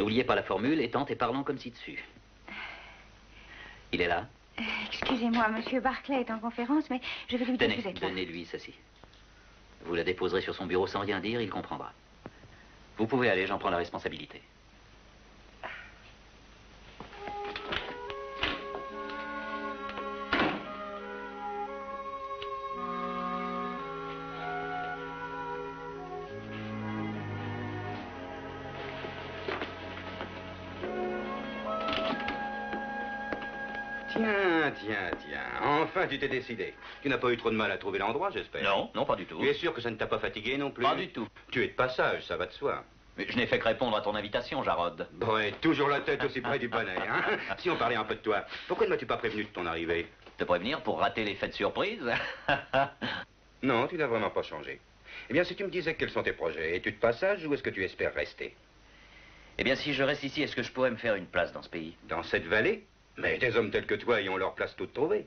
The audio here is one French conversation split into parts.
n'oubliez pas la formule, étant et parlant comme ci-dessus. Il est là Euh, Excusez-moi, Monsieur Barclay est en conférence, mais je vais lui dire que vous êtes donnez-lui ceci. Vous la déposerez sur son bureau sans rien dire, il comprendra. Vous pouvez aller, j'en prends la responsabilité. Tu t'es décidé. Tu n'as pas eu trop de mal à trouver l'endroit, j'espère. Non, non, pas du tout. Tu es sûr que ça ne t'a pas fatigué non plus Pas du tout. Tu es de passage, ça va de soi. Mais je n'ai fait que répondre à ton invitation, Jarod. Ouais, toujours la tête aussi près du bonnet, hein Si on parlait un peu de toi, pourquoi ne m'as-tu pas prévenu de ton arrivée? Te prévenir pour rater l'effet de surprise Non, tu n'as vraiment pas changé. Eh bien, si tu me disais quels sont tes projets, es-tu de passage ou est-ce que tu espères rester? Eh bien, si je reste ici, est-ce que je pourrais me faire une place dans ce pays? Dans cette vallée? Mais des hommes tels que toi y ont leur place toute trouvée.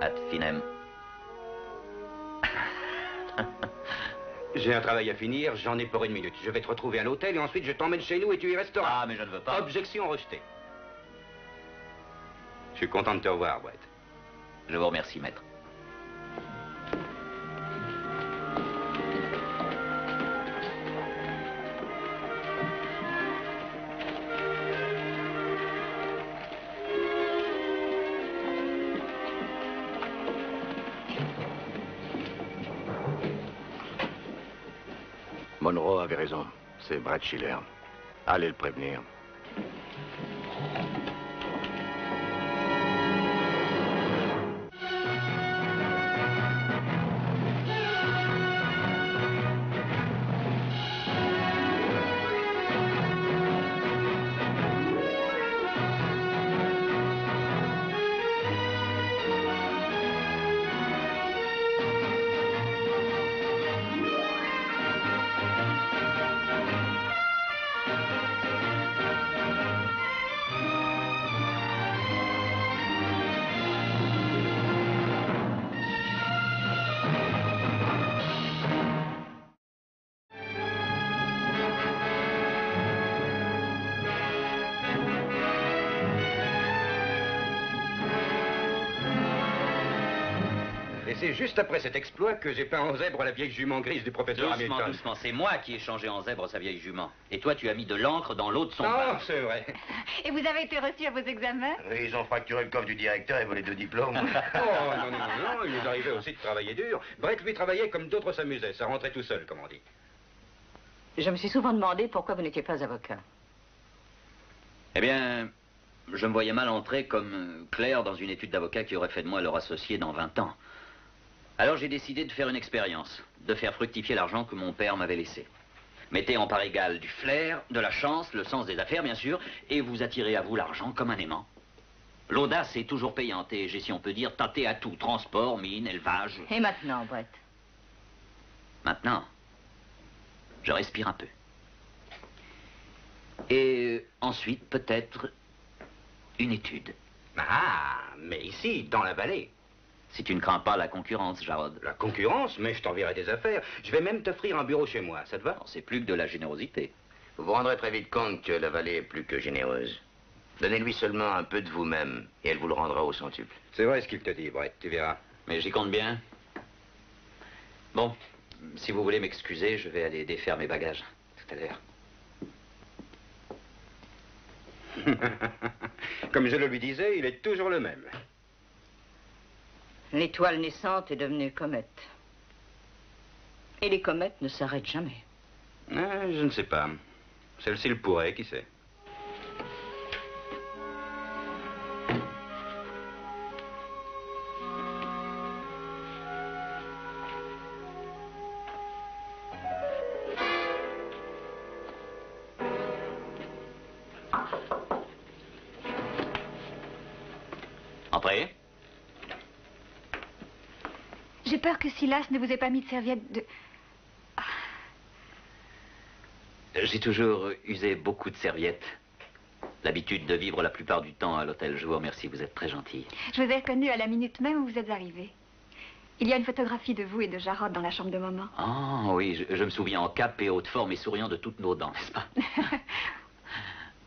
Ad finem. J'ai un travail à finir, j'en ai pour une minute. Je vais te retrouver à l'hôtel et ensuite je t'emmène chez nous et tu y resteras. Ah, mais je ne veux pas. Objection rejetée. Je suis content de te revoir, Brett. Je vous remercie, maître. C'est Brad Schiller. Allez le prévenir. Et c'est juste après cet exploit que j'ai peint en zèbre la vieille jument grise du professeur Doucement, Hamilton. doucement. C'est moi qui ai changé en zèbre sa vieille jument. Et toi, tu as mis de l'encre dans l'eau de son Non, bain. c'est vrai. Et vous avez été reçu à vos examens? Oui, ils ont fracturé le coffre du directeur et volé deux diplômes. Oh, non, non, non, non, il nous arrivait aussi de travailler dur. Brett, lui, travaillait comme d'autres s'amusaient. Ça rentrait tout seul, comme on dit. Je me suis souvent demandé pourquoi vous n'étiez pas avocat. Eh bien, je me voyais mal entrer comme clerc dans une étude d'avocat qui aurait fait de moi leur associé dans 20 ans. Alors j'ai décidé de faire une expérience, de faire fructifier l'argent que mon père m'avait laissé. Mettez en part égale du flair, de la chance, le sens des affaires, bien sûr, et vous attirez à vous l'argent comme un aimant. L'audace est toujours payante et j'ai, si on peut dire, tâté à tout. Transport, mine, élevage. Et maintenant, Brett? Maintenant, je respire un peu. Et ensuite, peut-être, une étude. Ah, mais ici, dans la vallée. Si tu ne crains pas la concurrence, Jarod. La concurrence, mais je t'enverrai des affaires. Je vais même t'offrir un bureau chez moi, ça te va? C'est plus que de la générosité. Vous vous rendrez très vite compte que la vallée est plus que généreuse. Donnez-lui seulement un peu de vous-même et elle vous le rendra au centuple. C'est vrai ce qu'il te dit, Brett, tu verras. Mais j'y compte bien. Bon, si vous voulez m'excuser, je vais aller défaire mes bagages tout à l'heure. Comme je le lui disais, il est toujours le même. L'étoile naissante est devenue comète. Et les comètes ne s'arrêtent jamais. Ah, je ne sais pas. Celle-ci le pourrait, qui sait. Silas ne vous ait pas mis de serviette de... J'ai toujours usé beaucoup de serviettes. l'habitude de vivre la plupart du temps à l'hôtel. Je vous remercie, vous êtes très gentil. Je vous ai reconnu à la minute même où vous êtes arrivé. Il y a une photographie de vous et de Jarod dans la chambre de maman. Ah oui, je, je me souviens en cap et haute forme et souriant de toutes nos dents, n'est-ce pas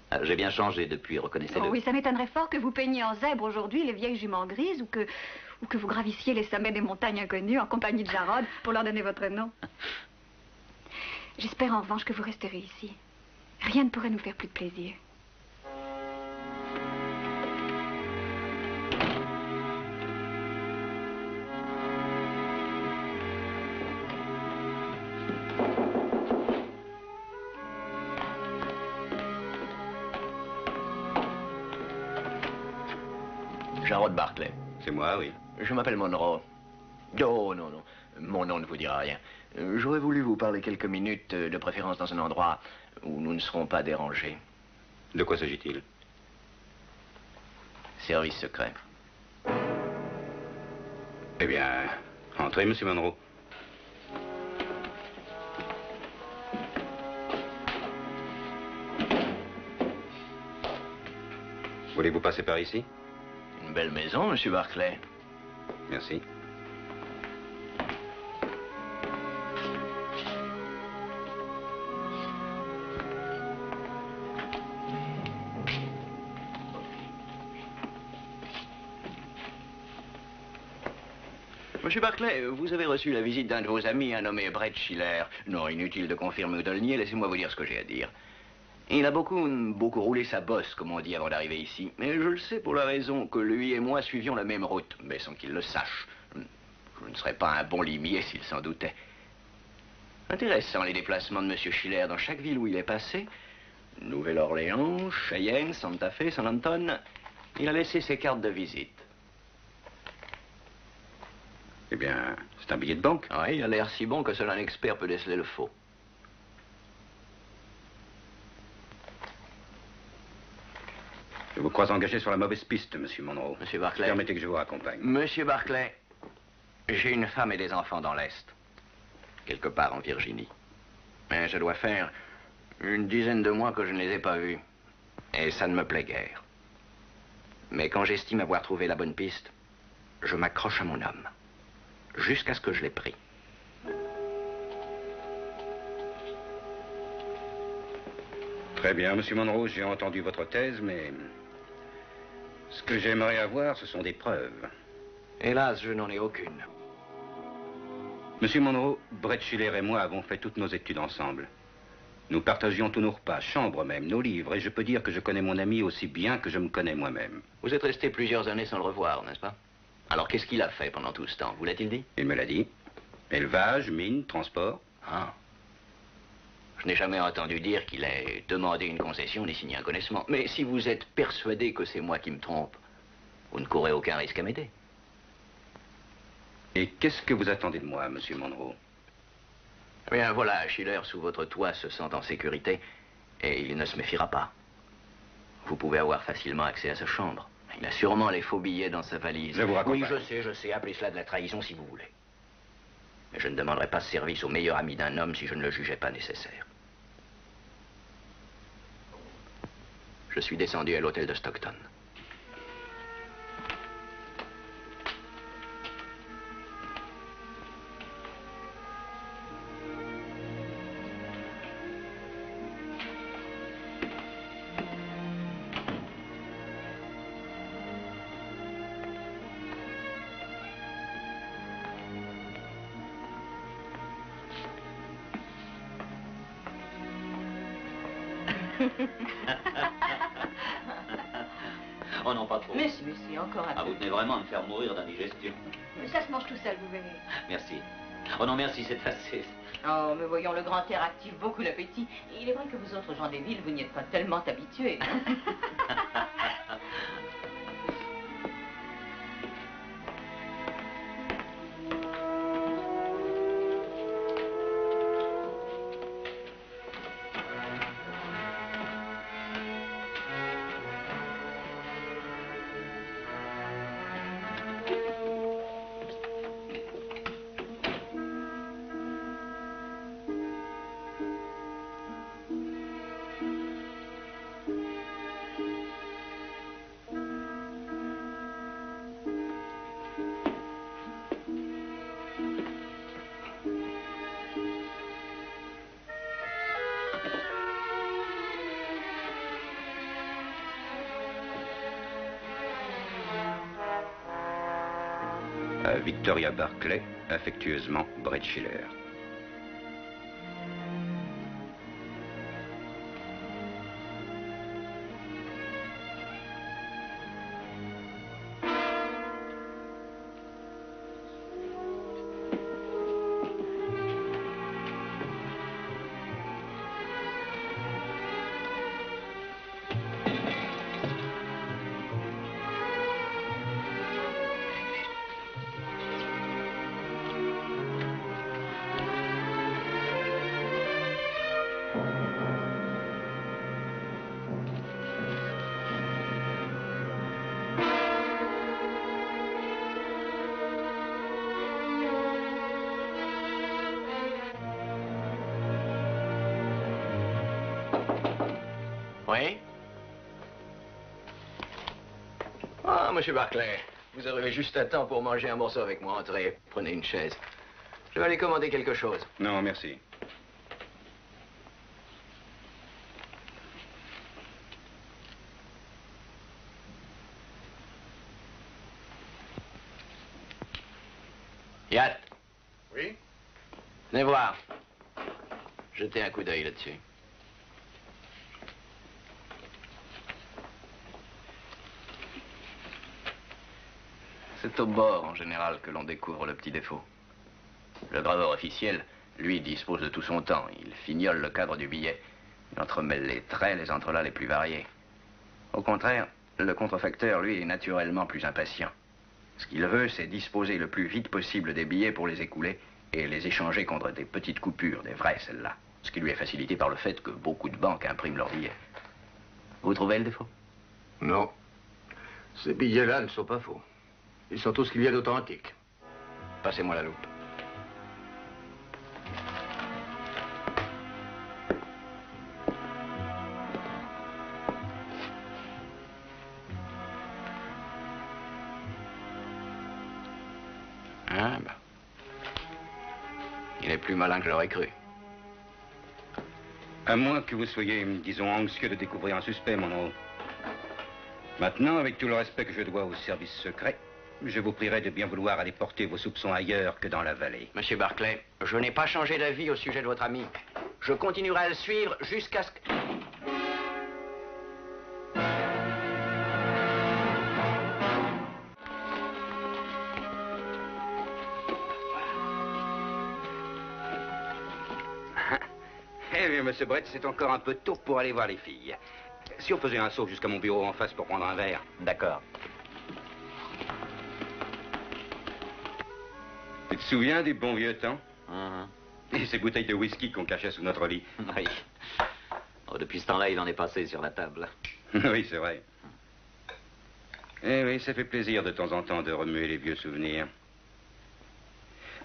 Ah, J'ai bien changé depuis, reconnaissez-le. Oh oui, ça m'étonnerait fort que vous peigniez en zèbre aujourd'hui les vieilles juments grises ou que, ou que vous gravissiez les sommets des montagnes inconnues en compagnie de Jarod pour leur donner votre nom. J'espère en revanche que vous resterez ici. Rien ne pourrait nous faire plus de plaisir. Jarrod Barclay. C'est moi, oui. Je m'appelle Monroe. Oh, non, non. Mon nom ne vous dira rien. J'aurais voulu vous parler quelques minutes, euh, de préférence dans un endroit où nous ne serons pas dérangés. De quoi s'agit-il? Service secret. Eh bien, entrez, monsieur Monroe. Voulez-vous passer par ici? Une belle maison, monsieur Barclay. Merci. Monsieur Barclay, vous avez reçu la visite d'un de vos amis, un nommé Brett Schiller. Non, inutile de confirmer ou de le nier, laissez-moi vous dire ce que j'ai à dire. Il a beaucoup, roulé sa bosse, comme on dit, avant d'arriver ici. Mais je le sais pour la raison que lui et moi suivions la même route, mais sans qu'il le sache. Je ne serais pas un bon limier s'il s'en doutait. Intéressant les déplacements de Monsieur Schiller dans chaque ville où il est passé. Nouvelle-Orléans, Cheyenne, Santa Fe, San Anton. Il a laissé ses cartes de visite. Eh bien, c'est un billet de banque. Oui, il a l'air si bon que seul un expert peut déceler le faux. Je vous crois engagé sur la mauvaise piste, monsieur Monroe. Monsieur Barclay. Permettez que je vous raccompagne. Monsieur Barclay, j'ai une femme et des enfants dans l'Est. Quelque part en Virginie. Mais je dois faire une dizaine de mois que je ne les ai pas vus. Et ça ne me plaît guère. Mais quand j'estime avoir trouvé la bonne piste, je m'accroche à mon homme. Jusqu'à ce que je l'ai pris. Très bien, monsieur Monroe, j'ai entendu votre thèse, mais ce que j'aimerais avoir, ce sont des preuves. Hélas, je n'en ai aucune. Monsieur Monroe, Brett Schiller et moi avons fait toutes nos études ensemble. Nous partagions tous nos repas, chambre même, nos livres, et je peux dire que je connais mon ami aussi bien que je me connais moi-même. Vous êtes resté plusieurs années sans le revoir, n'est-ce pas? Alors qu'est-ce qu'il a fait pendant tout ce temps? Vous l'a-t-il dit? Il me l'a dit. Élevage, mine, transport. Ah. Je n'ai jamais entendu dire qu'il ait demandé une concession ni signé un connaissement. Mais si vous êtes persuadé que c'est moi qui me trompe, vous ne courez aucun risque à m'aider. Et qu'est-ce que vous attendez de moi, monsieur Monroe? Eh bien, voilà, Schiller, sous votre toit, se sent en sécurité et il ne se méfiera pas. Vous pouvez avoir facilement accès à sa chambre. Il a sûrement les faux billets dans sa valise. Je vous. Oui, je sais, je sais. Appelez cela de la trahison si vous voulez. Mais je ne demanderai pas ce service au meilleur ami d'un homme si je ne le jugeais pas nécessaire. Je suis descendu à l'hôtel de Stockton. Merci. Oh non, merci, c'est assez. Oh, mais voyons, le grand air active beaucoup l'appétit. Il est vrai que vous autres gens des villes, vous n'y êtes pas tellement habitués. non Victoria Barclay, affectueusement Brett Schiller. Monsieur Barclay, vous arrivez juste à temps pour manger un morceau avec moi. Entrez, prenez une chaise. Je vais aller commander quelque chose. Non, merci. Yat, Oui venez voir. Jetez un coup d'œil là-dessus. C'est au bord, en général, que l'on découvre le petit défaut. Le graveur officiel, lui, dispose de tout son temps. Il fignole le cadre du billet. Il entremêle les traits, les entrelacs les plus variés. Au contraire, le contrefacteur, lui, est naturellement plus impatient. Ce qu'il veut, c'est disposer le plus vite possible des billets pour les écouler et les échanger contre des petites coupures, des vraies, celles-là. Ce qui lui est facilité par le fait que beaucoup de banques impriment leurs billets. Vous trouvez le défaut? Non. Ces billets-là ne sont pas faux. Ils sont tout ce qu'il y a d'authentique. Passez-moi la loupe. Ah, ben. Il est plus malin que je l'aurais cru. À moins que vous soyez, disons, anxieux de découvrir un suspect, mon nom. Maintenant, avec tout le respect que je dois au service secret, je vous prierai de bien vouloir aller porter vos soupçons ailleurs que dans la vallée. Monsieur Barclay, je n'ai pas changé d'avis au sujet de votre ami. Je continuerai à le suivre jusqu'à ce que... Eh bien, monsieur Brett, c'est encore un peu tôt pour aller voir les filles. Si on faisait un saut jusqu'à mon bureau en face pour prendre un verre. D'accord. Tu te souviens des bons vieux temps? Mhm. Et ces bouteilles de whisky qu'on cachait sous notre lit Oui. Oh, depuis ce temps-là, il en est passé sur la table. Oui, c'est vrai. Eh oui, ça fait plaisir de temps en temps de remuer les vieux souvenirs.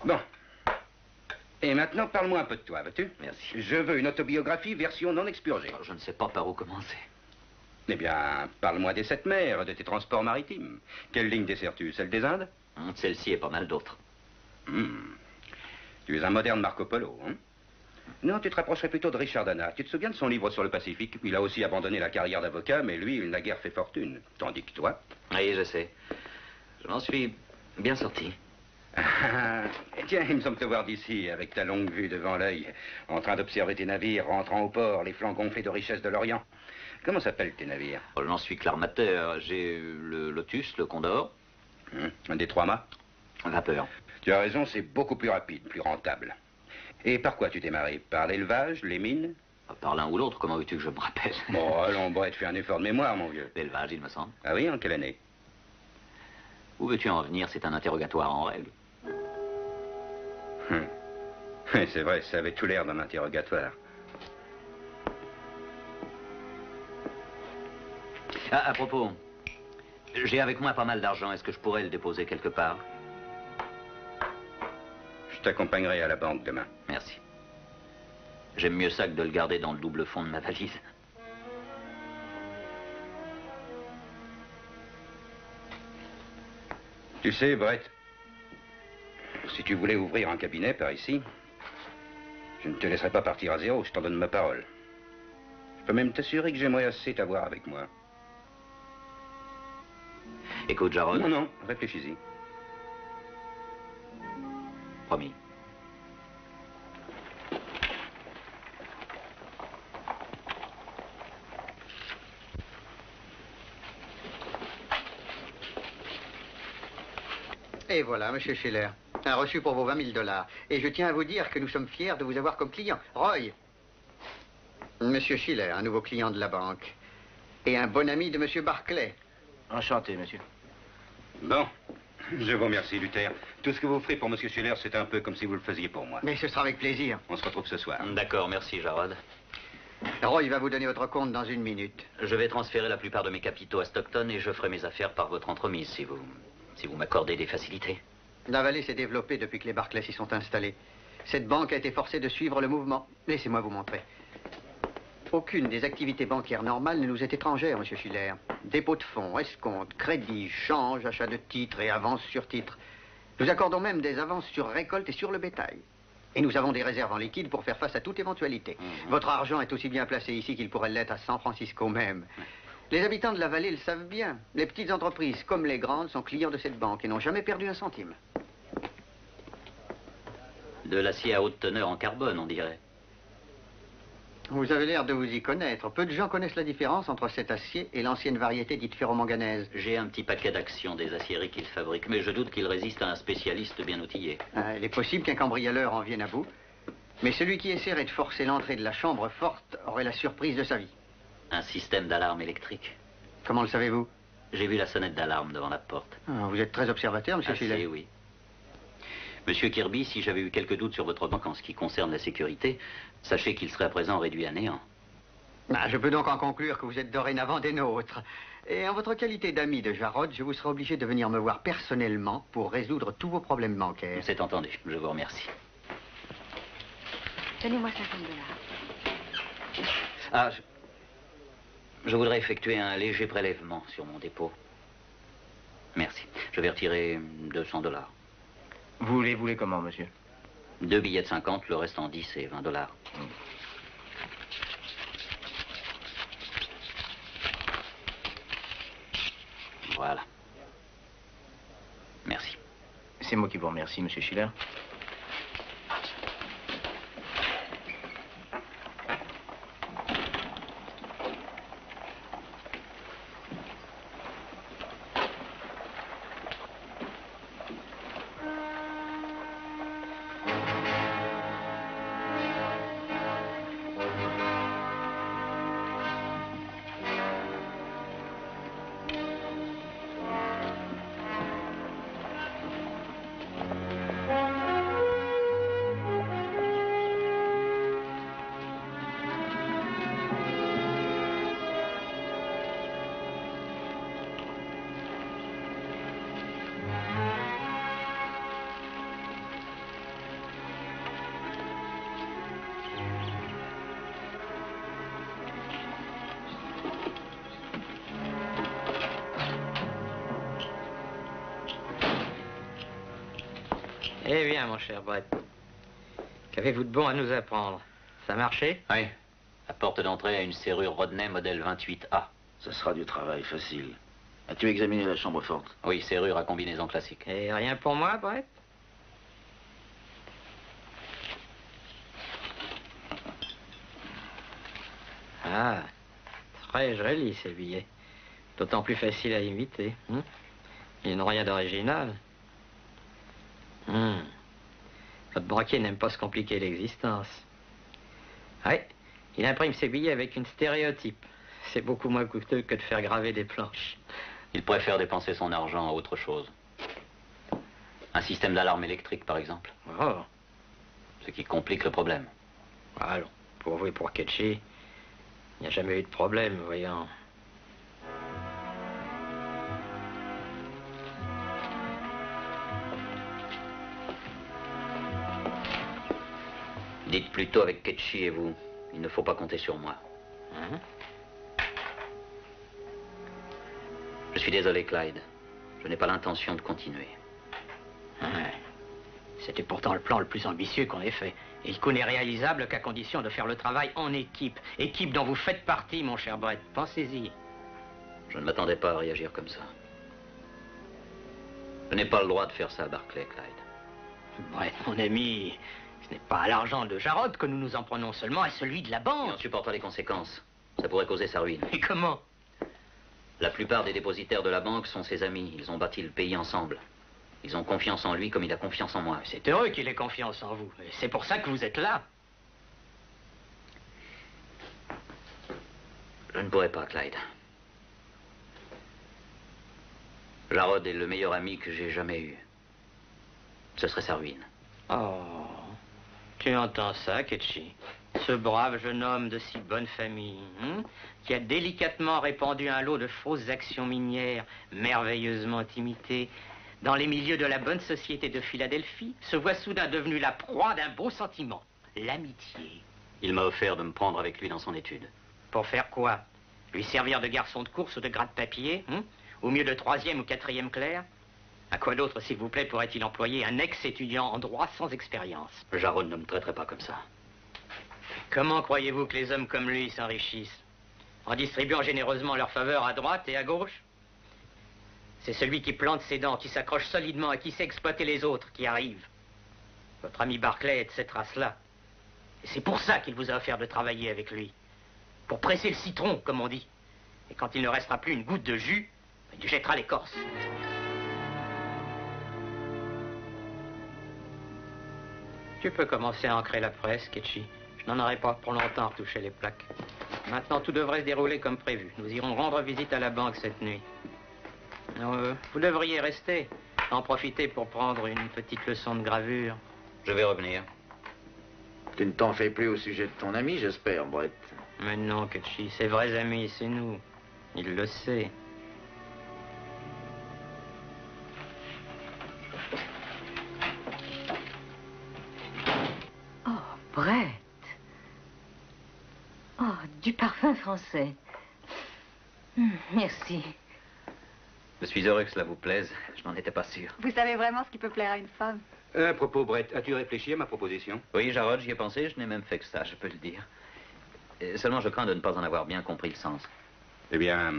Bon. Et maintenant, parle-moi un peu de toi, veux-tu? Merci. Je veux une autobiographie version non expurgée. Alors, je ne sais pas par où commencer. Eh bien, parle-moi des sept mers, de tes transports maritimes. Quelle ligne desserres-tu? Celle des Indes? Hum, Celle-ci et pas mal d'autres. Hmm. Tu es un moderne Marco Polo, hein? Non, tu te rapprocherais plutôt de Richard Dana. Tu te souviens de son livre sur le Pacifique? Il a aussi abandonné la carrière d'avocat, mais lui, il n'a guère fait fortune. Tandis que toi... Oui, je sais. Je m'en suis bien sorti. Ah, tiens, il me semble te voir d'ici, avec ta longue vue devant l'œil, en train d'observer tes navires rentrant au port, les flancs gonflés de richesses de l'Orient. Comment s'appellent tes navires? Oh, J'en suis que l'armateur. J'ai le Lotus, le Condor, Hmm, Un des trois mâts vapeur. Tu as raison, c'est beaucoup plus rapide, plus rentable. Et par quoi tu t'es marré Par l'élevage, les mines? Par l'un ou l'autre, comment veux-tu que je me rappelle? Bon, allons, Brett, fais un effort de mémoire, mon vieux. L'élevage, il me semble. Ah oui, en quelle année? Où veux-tu en venir? C'est un interrogatoire en règle. Hum. C'est vrai, ça avait tout l'air d'un interrogatoire. Ah, à propos, j'ai avec moi pas mal d'argent. Est-ce que je pourrais le déposer quelque part? T'accompagnerai à la banque demain. Merci. J'aime mieux ça que de le garder dans le double fond de ma valise. Tu sais, Brett, si tu voulais ouvrir un cabinet par ici, je ne te laisserai pas partir à zéro, je t'en donne ma parole. Je peux même t'assurer que j'aimerais assez t'avoir avec moi. Écoute, Jarod. Non, non, réfléchis-y. Promis. Et voilà, monsieur Scheller, un reçu pour vos 20 000 dollars. Et je tiens à vous dire que nous sommes fiers de vous avoir comme client. Roy, monsieur Schiller, un nouveau client de la banque. Et un bon ami de monsieur Barclay. Enchanté, monsieur. Bon, je vous remercie, Luther. Tout ce que vous ferez pour Monsieur Schiller, c'est un peu comme si vous le faisiez pour moi. Mais ce sera avec plaisir. On se retrouve ce soir. D'accord, merci, Jarod. Roy va vous donner votre compte dans une minute. Je vais transférer la plupart de mes capitaux à Stockton et je ferai mes affaires par votre entremise si vous, si vous m'accordez des facilités. La vallée s'est développée depuis que les Barclays s'y sont installés. Cette banque a été forcée de suivre le mouvement. Laissez-moi vous montrer. Aucune des activités bancaires normales ne nous est étrangère, Monsieur Schiller. Dépôt de fonds, escompte, crédit, change, achat de titres et avances sur titres. Nous accordons même des avances sur récolte et sur le bétail. Et nous avons des réserves en liquide pour faire face à toute éventualité. Votre argent est aussi bien placé ici qu'il pourrait l'être à San Francisco même. Les habitants de la vallée le savent bien. Les petites entreprises, comme les grandes, sont clients de cette banque et n'ont jamais perdu un centime. De l'acier à haute teneur en carbone, on dirait. Vous avez l'air de vous y connaître. Peu de gens connaissent la différence entre cet acier et l'ancienne variété dite ferromanganaise. J'ai un petit paquet d'actions des aciéries qu'il fabrique, mais je doute qu'il résiste à un spécialiste bien outillé. Ah, il est possible qu'un cambrioleur en vienne à bout. Mais celui qui essaierait de forcer l'entrée de la chambre forte aurait la surprise de sa vie. Un système d'alarme électrique. Comment le savez-vous? J'ai vu la sonnette d'alarme devant la porte. Ah, Vous êtes très observateur, monsieur Assez, Schiller. oui. Monsieur Kirby, si j'avais eu quelques doutes sur votre banque en ce qui concerne la sécurité, sachez qu'il serait à présent réduit à néant. Ah, je peux donc en conclure que vous êtes dorénavant des nôtres. Et en votre qualité d'ami de Jarod, je vous serai obligé de venir me voir personnellement pour résoudre tous vos problèmes bancaires. C'est entendu. Je vous remercie. Donnez-moi 50 dollars. Ah, je... je voudrais effectuer un léger prélèvement sur mon dépôt. Merci. Je vais retirer 200 dollars. Vous les voulez comment, monsieur Deux billets de 50, le reste en 10 et 20 dollars. Voilà. Merci. C'est moi qui vous remercie, monsieur Schiller. Cher Brett. Qu'avez-vous de bon à nous apprendre? Ça a marché? Oui. La porte d'entrée a une serrure Rodney modèle 28A. Ça sera du travail facile. As-tu examiné la chambre forte? Oui, serrure à combinaison classique. Et rien pour moi, Brett? Ah, très joli ces billets. D'autant plus facile à imiter. hein? Ils n'ont rien d'original. Hmm. Votre banquier n'aime pas se compliquer l'existence. Oui, il imprime ses billets avec une stéréotype. C'est beaucoup moins coûteux que de faire graver des planches. Il préfère dépenser son argent à autre chose. Un système d'alarme électrique, par exemple. Oh, Ce qui complique le problème. allons, pour vous et pour Ketchy, il n'y a jamais eu de problème, voyons. Dites plutôt avec Ketchy et vous. Il ne faut pas compter sur moi. Hein Je suis désolé, Clyde. Je n'ai pas l'intention de continuer. Ouais. C'était pourtant le plan le plus ambitieux qu'on ait fait. Et qu'il n'est réalisable qu'à condition de faire le travail en équipe. Équipe dont vous faites partie, mon cher Brett. Pensez-y. Je ne m'attendais pas à réagir comme ça. Je n'ai pas le droit de faire ça à Barclay, Clyde. Brett, mon ami, ce n'est pas à l'argent de Jarod que nous nous en prenons seulement, à celui de la Et banque. on supportera les conséquences. Ça pourrait causer sa ruine. Et comment? La plupart des dépositaires de la banque sont ses amis. Ils ont bâti le pays ensemble. Ils ont confiance en lui comme il a confiance en moi. C'est heureux qu'il ait confiance en vous. Et c'est pour ça que vous êtes là. Je ne pourrais pas, Clyde. Jarod est le meilleur ami que j'ai jamais eu. Ce serait sa ruine. Oh, tu entends ça, Ketchi Ce brave jeune homme de si bonne famille, hein, qui a délicatement répandu un lot de fausses actions minières, merveilleusement imitées, dans les milieux de la bonne société de Philadelphie, se voit soudain devenu la proie d'un beau sentiment, l'amitié. Il m'a offert de me prendre avec lui dans son étude. Pour faire quoi? Lui servir de garçon de course ou de gratte-papier hein? Au mieux de troisième ou quatrième clerc À quoi d'autre, s'il vous plaît, pourrait-il employer un ex-étudiant en droit sans expérience Jarod ne me traiterait pas comme ça. Comment croyez-vous que les hommes comme lui s'enrichissent En distribuant généreusement leurs faveurs à droite et à gauche C'est celui qui plante ses dents, qui s'accroche solidement à qui sait exploiter les autres, qui arrive. Votre ami Barclay est de cette race-là. Et c'est pour ça qu'il vous a offert de travailler avec lui. Pour presser le citron, comme on dit. Et quand il ne restera plus une goutte de jus, il jettera l'écorce. Tu peux commencer à ancrer la presse, Ketchi. Je n'en aurai pas pour longtemps à retoucher les plaques. Maintenant, tout devrait se dérouler comme prévu. Nous irons rendre visite à la banque cette nuit. Euh, vous devriez rester. En profiter pour prendre une petite leçon de gravure. Je vais revenir. Tu ne t'en fais plus au sujet de ton ami, j'espère, Brett. Mais non, Ketchi, ses vrais amis, c'est nous. Il le sait. Oh, Brett. Oh, du parfum français. Hum, merci. Je suis heureux que cela vous plaise. Je n'en étais pas sûr. Vous savez vraiment ce qui peut plaire à une femme Euh, à propos, Brett, as-tu réfléchi à ma proposition? Oui, Jarod, j'y ai pensé. Je n'ai même fait que ça, je peux le dire. Euh, Seulement, je crains de ne pas en avoir bien compris le sens. Eh bien,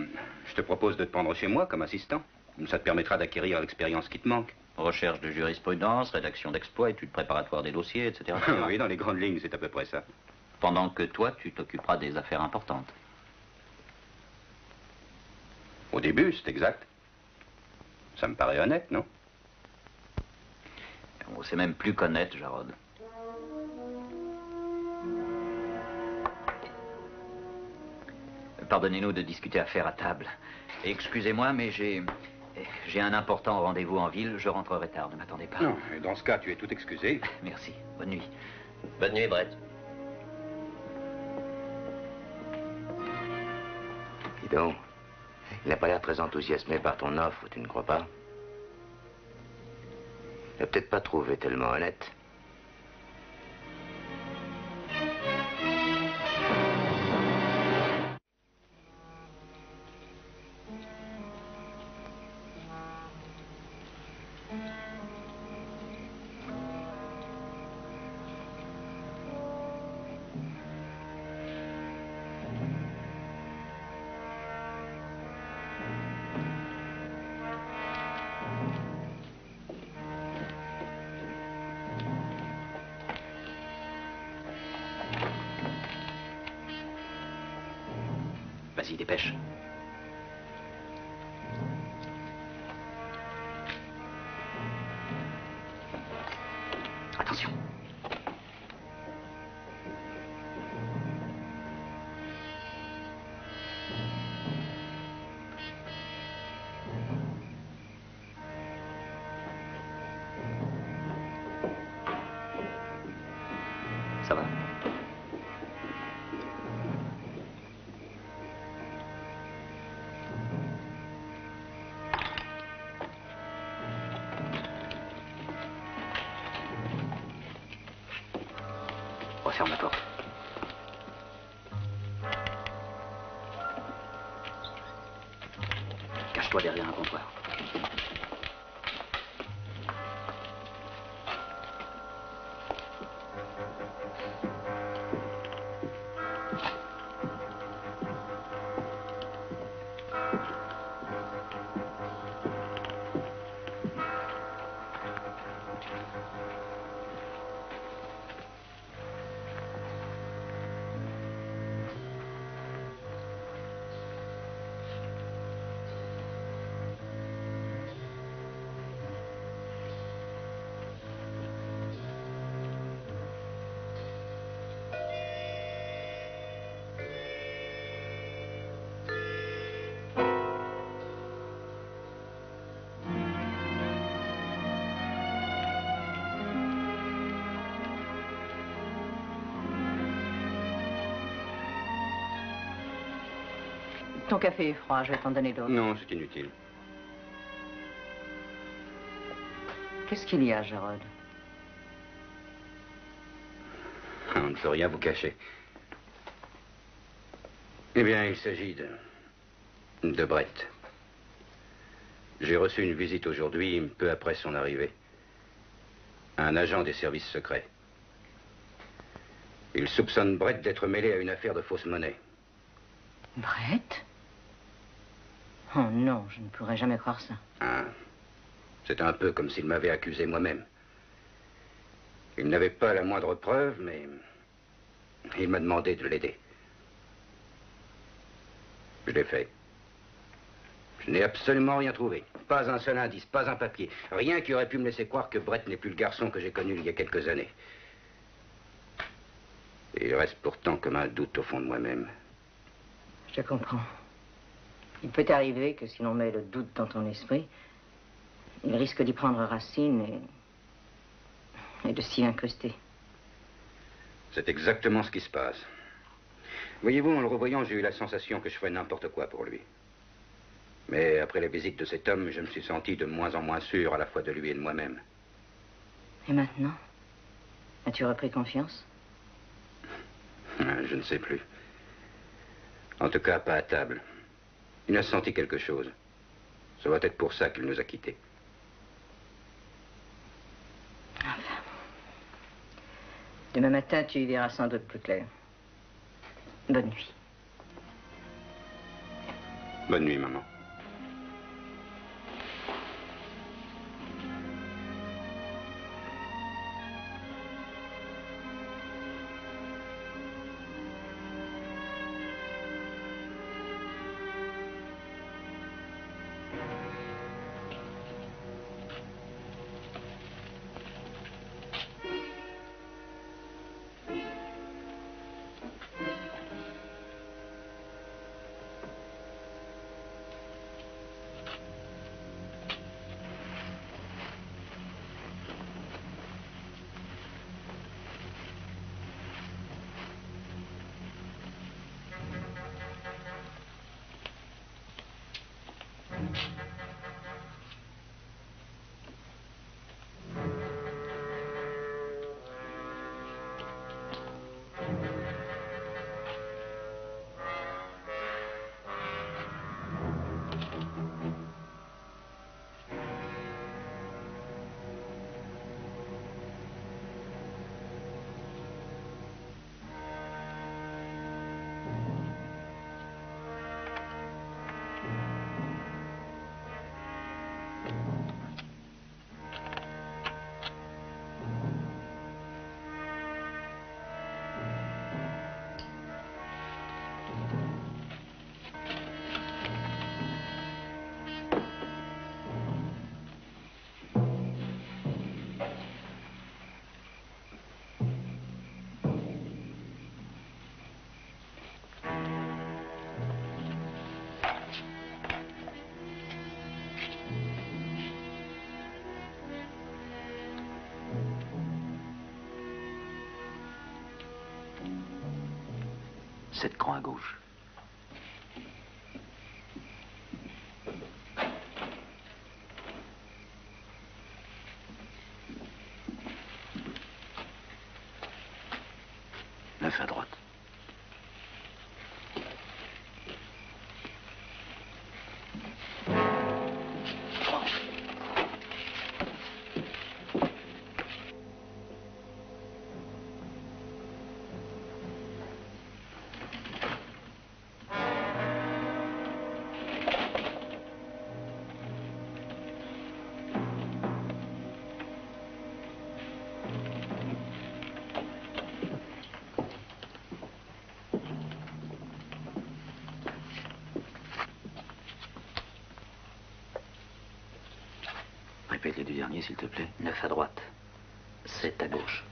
je te propose de te prendre chez moi comme assistant. Ça te permettra d'acquérir l'expérience qui te manque. Recherche de jurisprudence, rédaction d'exploits, études préparatoires des dossiers, etc. oui, dans les grandes lignes, c'est à peu près ça. Pendant que toi, tu t'occuperas des affaires importantes. Au début, c'est exact. Ça me paraît honnête, non? On sait même plus connaître, Jarod. Pardonnez-nous de discuter affaires à table. Excusez-moi, mais j'ai... J'ai un important rendez-vous en ville. Je rentrerai tard, ne m'attendez pas. Non, et dans ce cas, tu es tout excusé. Merci. Bonne nuit. Bonne nuit, Brett. Dis donc, il n'a pas l'air très enthousiasmé par ton offre, tu ne crois pas? Il n'a peut-être pas trouvé tellement honnête. Dépêche. Ton café est froid, je vais t'en donner d'autres. Non, c'est inutile. Qu'est-ce qu'il y a, Gérard On ne peut rien vous cacher. Eh bien, il s'agit de. de Brett. J'ai reçu une visite aujourd'hui, peu après son arrivée. Un agent des services secrets. Il soupçonne Brett d'être mêlé à une affaire de fausse monnaie. Brett? Oh non, je ne pourrais jamais croire ça. Ah. C'est un peu comme s'il m'avait accusé moi-même. Il n'avait pas la moindre preuve, mais il m'a demandé de l'aider. Je l'ai fait. Je n'ai absolument rien trouvé. Pas un seul indice, pas un papier. Rien qui aurait pu me laisser croire que Brett n'est plus le garçon que j'ai connu il y a quelques années. Et il reste pourtant comme un doute au fond de moi-même. Je comprends. Il peut arriver que si l'on met le doute dans ton esprit, il risque d'y prendre racine et, et de s'y incruster. C'est exactement ce qui se passe. Voyez-vous, en le revoyant, j'ai eu la sensation que je ferais n'importe quoi pour lui. Mais après la visite de cet homme, je me suis senti de moins en moins sûr à la fois de lui et de moi-même. Et maintenant As-tu repris confiance? Je ne sais plus. En tout cas, pas à table. Il a senti quelque chose. Ça va être pour ça qu'il nous a quittés. Enfin. Demain matin, tu y verras sans doute plus clair. Bonne nuit. Bonne nuit, maman. Cette croix à gauche. Les deux derniers, s'il te plaît. 9 à droite. 7 à gauche.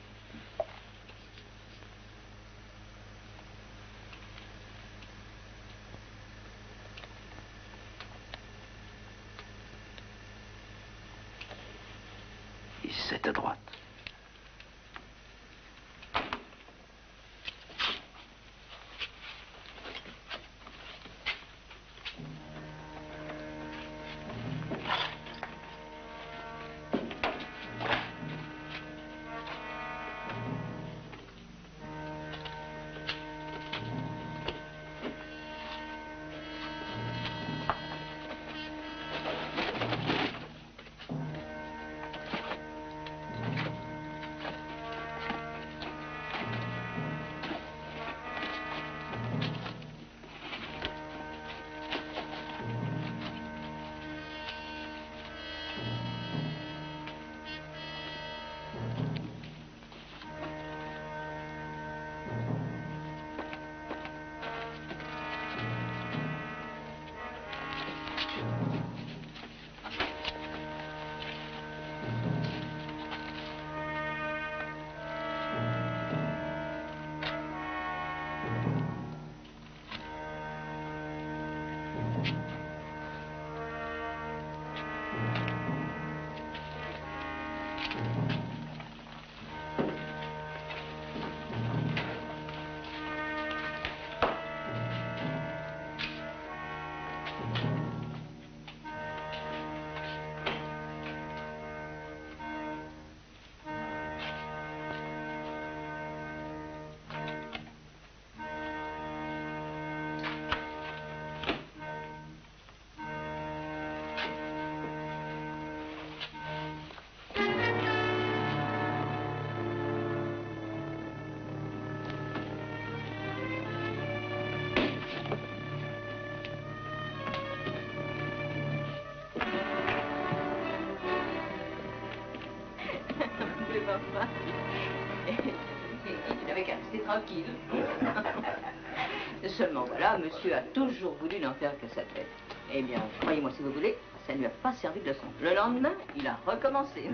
Monsieur a toujours voulu n'en faire que sa tête. Eh bien, croyez-moi si vous voulez, ça ne lui a pas servi de leçon. Le lendemain, il a recommencé.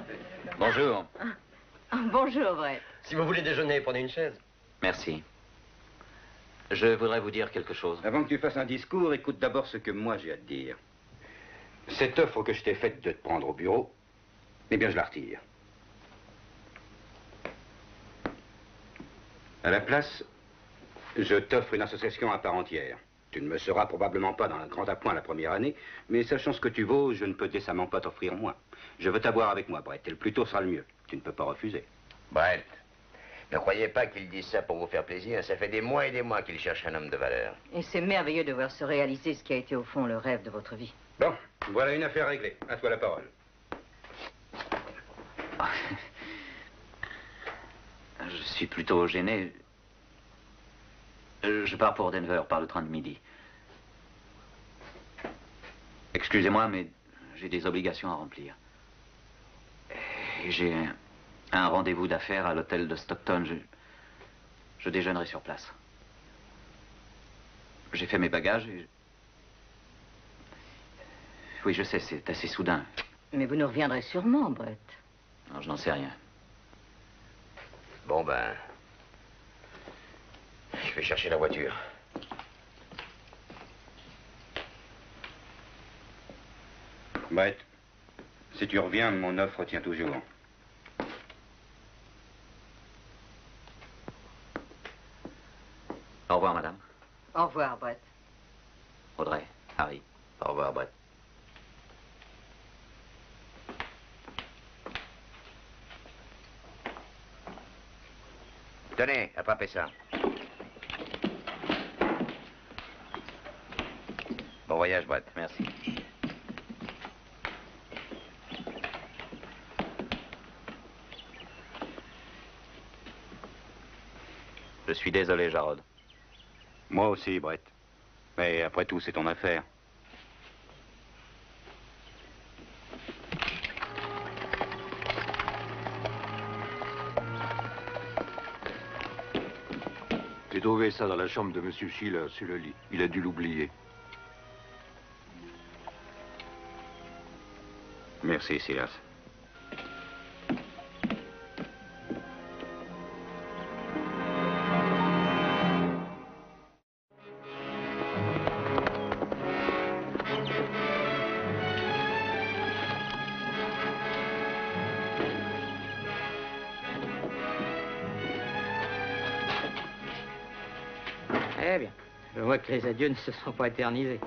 Bonjour. Ah, bonjour, Brett. Si vous voulez déjeuner, prenez une chaise. Merci. Je voudrais vous dire quelque chose. Avant que tu fasses un discours, écoute d'abord ce que moi j'ai à te dire. Cette offre que je t'ai faite de te prendre au bureau, eh bien, je la retire. À la place, je t'offre une association à part entière. Tu ne me seras probablement pas dans le grand appoint la première année, mais sachant ce que tu vaux, je ne peux décemment pas t'offrir moins. Je veux t'avoir avec moi, Brett, et le plus tôt sera le mieux. Tu ne peux pas refuser. Brett, ne croyez pas qu'il dise ça pour vous faire plaisir. Ça fait des mois et des mois qu'il cherche un homme de valeur. Et c'est merveilleux de voir se réaliser ce qui a été au fond le rêve de votre vie. Bon, voilà une affaire réglée. À toi la parole. Je suis plutôt gêné. Euh, Je pars pour Denver par le train de midi. Excusez-moi, mais j'ai des obligations à remplir. Et j'ai un, un rendez-vous d'affaires à l'hôtel de Stockton. Je, je déjeunerai sur place. J'ai fait mes bagages et... Oui, je sais, c'est assez soudain. Mais vous nous reviendrez sûrement, Brett. Non, je n'en sais rien. Bon, ben. Je vais chercher la voiture. Brett, si tu reviens, mon offre tient toujours. Au revoir, madame. Au revoir, Brett. Audrey, Harry. Au revoir, Brett. Tenez, attrapez ça. Voyage, Brett. Merci. Je suis désolé, Jarod. Moi aussi, Brett. Mais après tout, c'est ton affaire. J'ai trouvé ça dans la chambre de Monsieur Schiller, sur le lit. Il a dû l'oublier. Merci, Silas. Eh bien, je vois que les adieux ne se sont pas éternisés.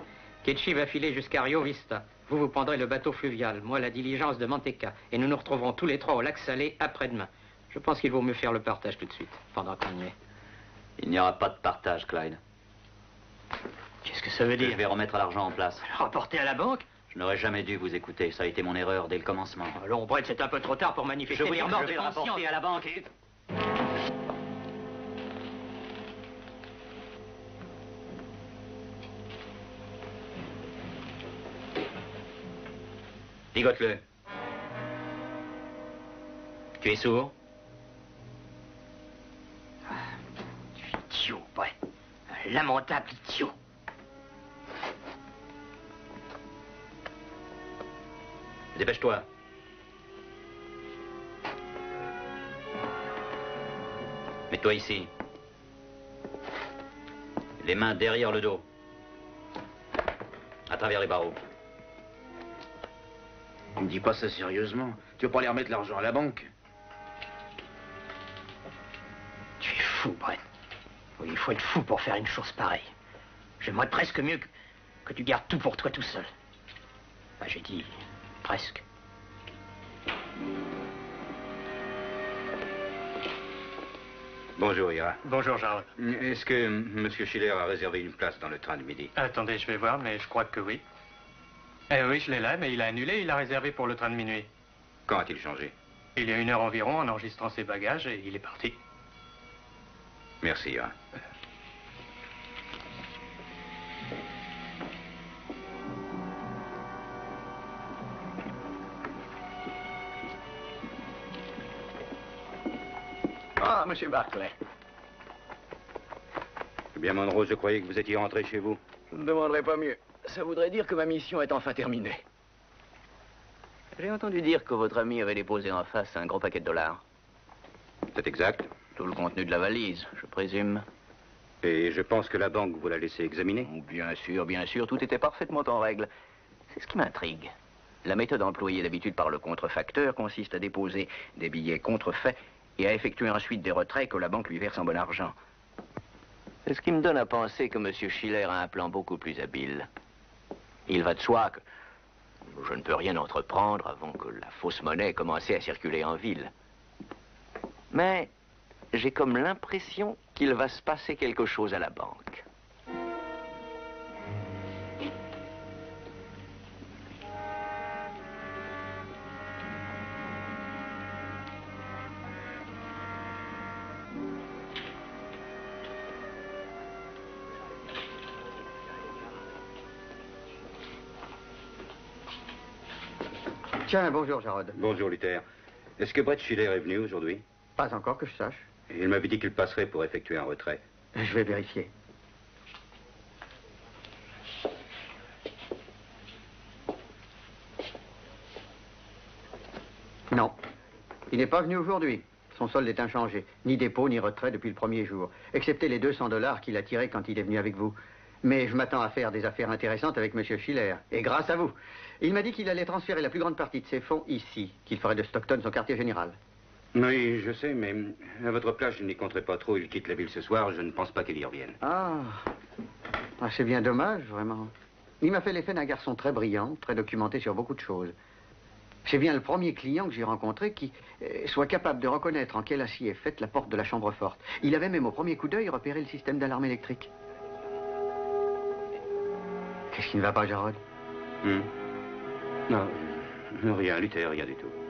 Ketchi va filer jusqu'à Rio Vista. Vous, vous prendrez le bateau fluvial, moi la diligence de Manteca. Et nous nous retrouverons tous les trois au lac Salé après-demain. Je pense qu'il vaut mieux faire le partage tout de suite, pendant qu'on y est. Il n'y aura pas de partage, Clyde. Qu'est-ce que ça veut Je dire vais remettre l'argent en place. Rapporter à la banque Je n'aurais jamais dû vous écouter. Ça a été mon erreur dès le commencement. Allons, Brett, c'est un peu trop tard pour manifester Je vous dis, je de vais le conscience. rapporter à la banque et... Ligote-le. Tu es sourd? Idiot, Brett. Un lamentable idiot. Dépêche-toi. Mets-toi ici. Les mains derrière le dos. À travers les barreaux. Tu me dis pas ça sérieusement. Tu veux pas aller remettre l'argent à la banque? Tu es fou, Brett. Oui, il faut être fou pour faire une chose pareille. J'aimerais presque mieux que, que tu gardes tout pour toi tout seul. Enfin, j'ai dit presque. Bonjour, Ira. Bonjour, Jarod. Est-ce que M. Schiller a réservé une place dans le train de midi? Attendez, je vais voir, mais je crois que oui. Eh oui, je l'ai là, mais il a annulé, il a réservé pour le train de minuit. Quand a-t-il changé? Il y a une heure environ, en enregistrant ses bagages, et il est parti. Merci, Ira. Ah, monsieur Barclay. Eh bien, Monroe, je croyais que vous étiez rentré chez vous. Je ne demanderai pas mieux. Ça voudrait dire que ma mission est enfin terminée. J'ai entendu dire que votre ami avait déposé en face un gros paquet de dollars. C'est exact. Tout le contenu de la valise, je présume. Et je pense que la banque vous l'a laissé examiner. Bien sûr, bien sûr, tout était parfaitement en règle. C'est ce qui m'intrigue. La méthode employée d'habitude par le contrefacteur consiste à déposer des billets contrefaits et à effectuer ensuite des retraits que la banque lui verse en bon argent. C'est ce qui me donne à penser que M. Schiller a un plan beaucoup plus habile. Il va de soi que je ne peux rien entreprendre avant que la fausse monnaie ait commencé à circuler en ville. Mais j'ai comme l'impression qu'il va se passer quelque chose à la banque. Tiens, bonjour, Jarod. Bonjour, Luther. Est-ce que Brett Schiller est venu aujourd'hui? Pas encore que je sache. Il m'avait dit qu'il passerait pour effectuer un retrait. Je vais vérifier. Non. Il n'est pas venu aujourd'hui. Son solde est inchangé. Ni dépôt, ni retrait depuis le premier jour. Excepté les 200 dollars qu'il a tirés quand il est venu avec vous. Mais je m'attends à faire des affaires intéressantes avec M. Schiller. Et grâce à vous. Il m'a dit qu'il allait transférer la plus grande partie de ses fonds ici. Qu'il ferait de Stockton son quartier général. Oui, je sais, mais à votre place, je n'y compterai pas trop. Il quitte la ville ce soir. Je ne pense pas qu'il y revienne. Ah. ah c'est bien dommage, vraiment. Il m'a fait l'effet d'un garçon très brillant, très documenté sur beaucoup de choses. C'est bien le premier client que j'ai rencontré qui euh, soit capable de reconnaître en quel acier est faite la porte de la chambre forte. Il avait même au premier coup d'œil repéré le système d'alarme électrique. Qu'est-ce qui ne va pas, Jarod? Hmm. Non, rien, Luther, rien du tout.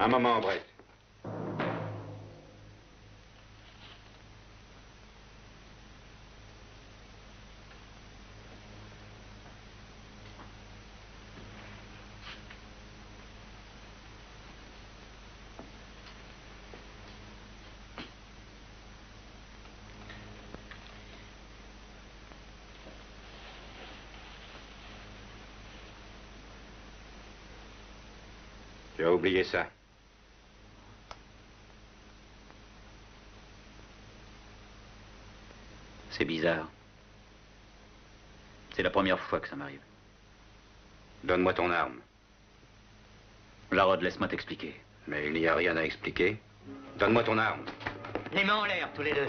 Un moment, Brett. Tu as oublié ça. C'est bizarre. C'est la première fois que ça m'arrive. Donne-moi ton arme. Jarod, laisse-moi t'expliquer. Mais il n'y a rien à expliquer. Donne-moi ton arme. Les mains en l'air, tous les deux.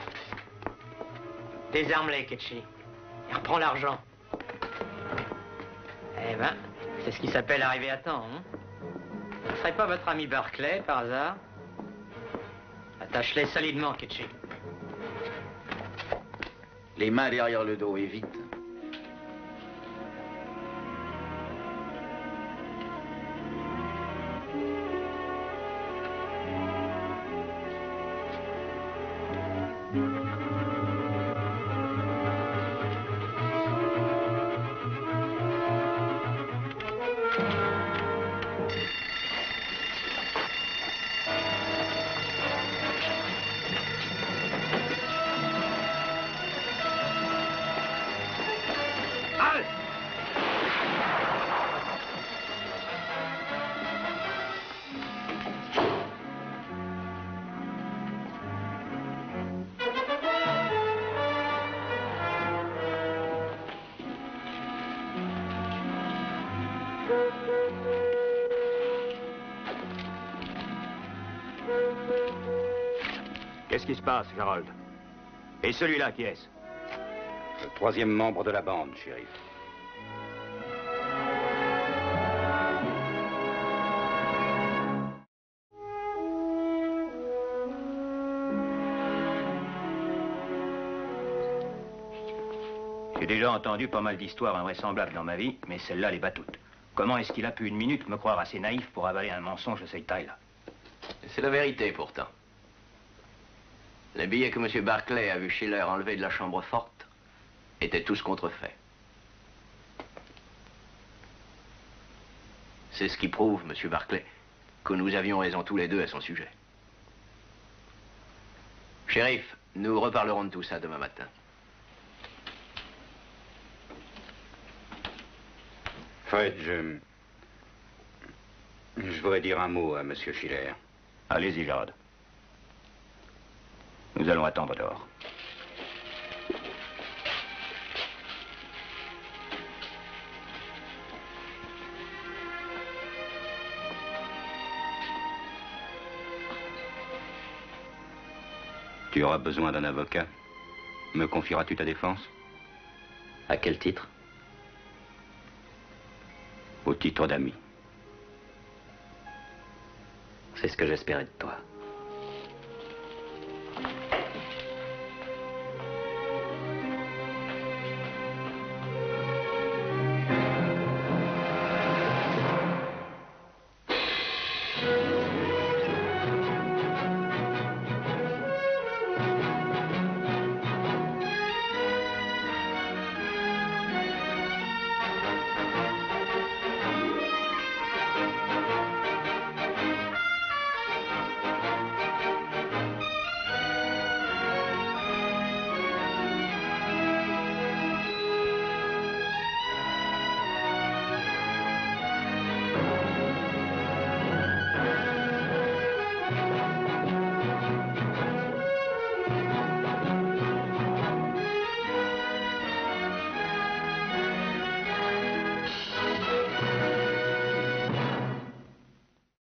Désarme-les, Ketchi. Et reprends l'argent. Eh ben, c'est ce qui s'appelle arriver à temps, hein Ce serait pas votre ami Barclay, par hasard? Attache-les solidement, Ketchi. Les mains derrière le dos, et vite. Passe, Harold Et celui-là, qui est-ce Le troisième membre de la bande, shérif. J'ai déjà entendu pas mal d'histoires invraisemblables dans ma vie, mais celle-là les bat toutes. Comment est-ce qu'il a pu une minute me croire assez naïf pour avaler un mensonge de cette taille-là? C'est la vérité, pourtant. Les billets que M. Barclay a vu Schiller enlever de la chambre forte étaient tous contrefaits. C'est ce qui prouve, M. Barclay, que nous avions raison tous les deux à son sujet. Shérif, nous reparlerons de tout ça demain matin. Fred, je... Je voudrais dire un mot à Monsieur Schiller. Allez-y, Jarod. Nous allons attendre dehors. Tu auras besoin d'un avocat. Me confieras-tu ta défense? À quel titre? Au titre d'ami. C'est ce que j'espérais de toi.